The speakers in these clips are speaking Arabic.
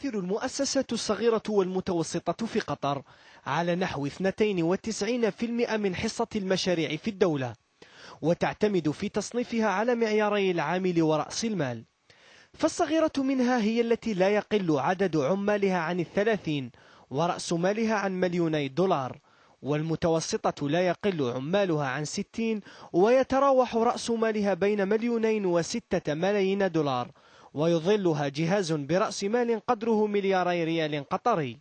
تؤثر المؤسسة الصغيرة والمتوسطة في قطر على نحو 92% من حصة المشاريع في الدولة وتعتمد في تصنيفها على معياري العامل ورأس المال. فالصغيرة منها هي التي لا يقل عدد عمالها عن الثلاثين ورأس مالها عن مليوني دولار والمتوسطة لا يقل عمالها عن ستين ويتراوح رأس مالها بين مليونين وستة ملايين دولار ويظلها جهاز برأس مال قدره ملياري ريال قطري.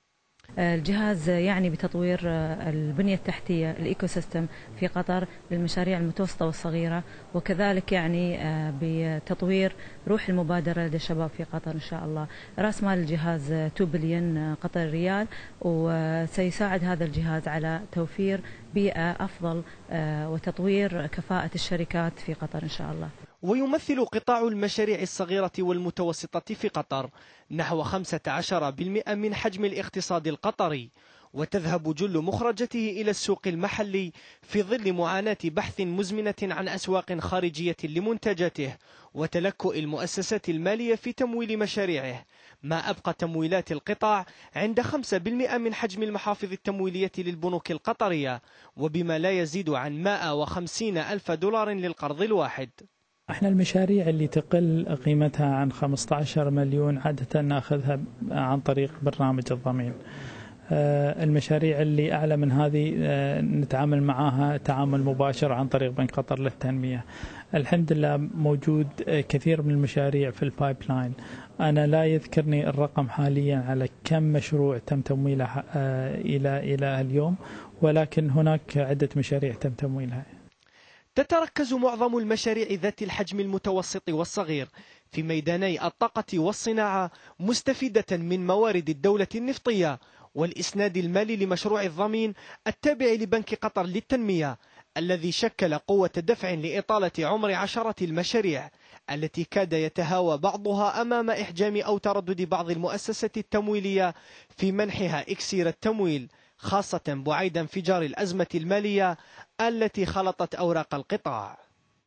الجهاز يعني بتطوير البنية التحتية ال ecosystem في قطر للمشاريع المتوسطة والصغيرة وكذلك يعني بتطوير روح المبادرة لدى الشباب في قطر إن شاء الله. رأس مال الجهاز 2 billion Qatar riyal وسيساعد هذا الجهاز على توفير بيئة أفضل وتطوير كفاءة الشركات في قطر إن شاء الله. ويمثل قطاع المشاريع الصغيرة والمتوسطة في قطر نحو 15% من حجم الاقتصاد القطري. وتذهب جل مخرجته إلى السوق المحلي في ظل معاناة بحث مزمنة عن أسواق خارجية لمنتجاته وتلكؤ المؤسسات المالية في تمويل مشاريعه. ما أبقى تمويلات القطاع عند 5% من حجم المحافظ التمويلية للبنوك القطرية وبما لا يزيد عن 150 ألف دولار للقرض الواحد. إحنا المشاريع اللي تقل قيمتها عن 15 مليون عادة ناخذها عن طريق برنامج الضمين. المشاريع اللي أعلى من هذه نتعامل معها تعامل مباشر عن طريق بنك قطر للتنمية. الحمد لله موجود كثير من المشاريع في ال pipeline. أنا لا يحضرني الرقم حاليا على كم مشروع تم تمويله إلى إلى اليوم ولكن هناك عدة مشاريع تم تمويلها. تتركز معظم المشاريع ذات الحجم المتوسط والصغير في ميداني الطاقة والصناعة مستفيدة من موارد الدولة النفطية والإسناد المالي لمشروع الضمين التابع لبنك قطر للتنمية الذي شكل قوة دفع لإطالة عمر عشرة المشاريع التي كاد يتهاوى بعضها أمام إحجام أو تردد بعض المؤسسات التمويلية في منحها إكسير التمويل. خاصة بعيد انفجار الأزمة المالية التي خلطت أوراق القطاع.